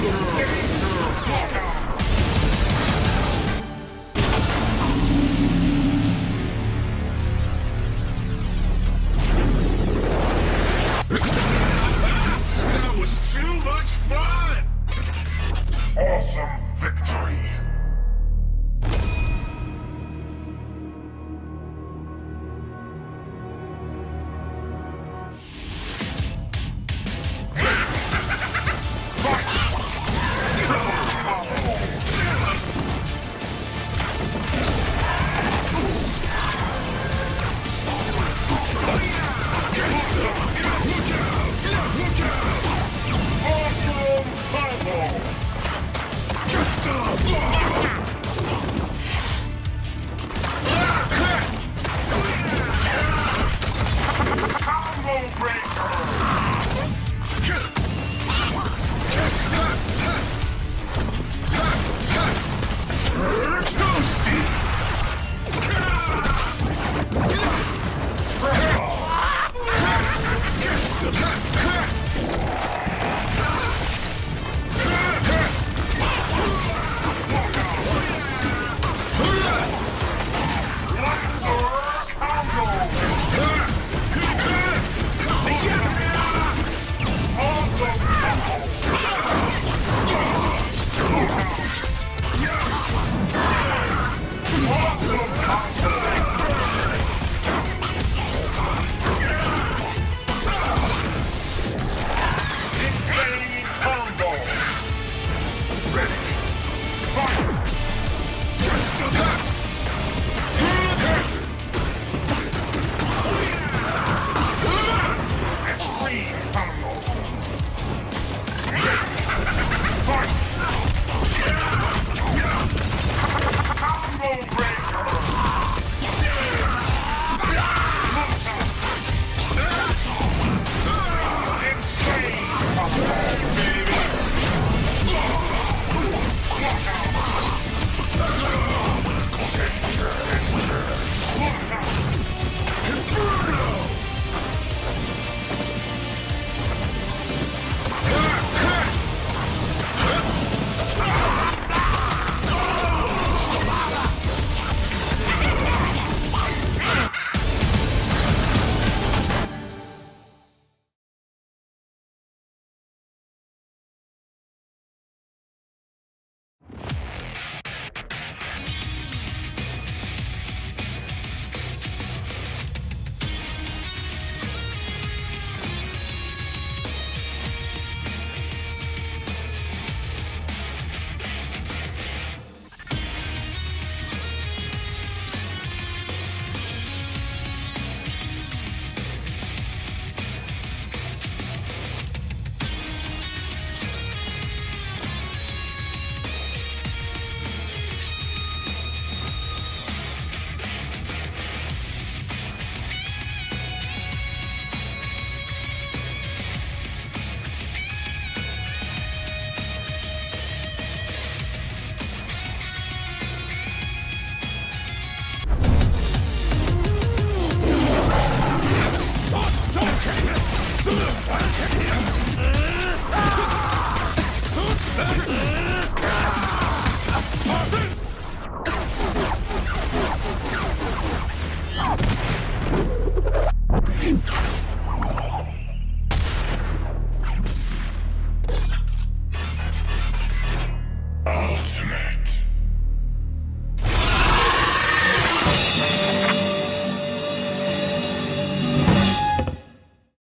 Here.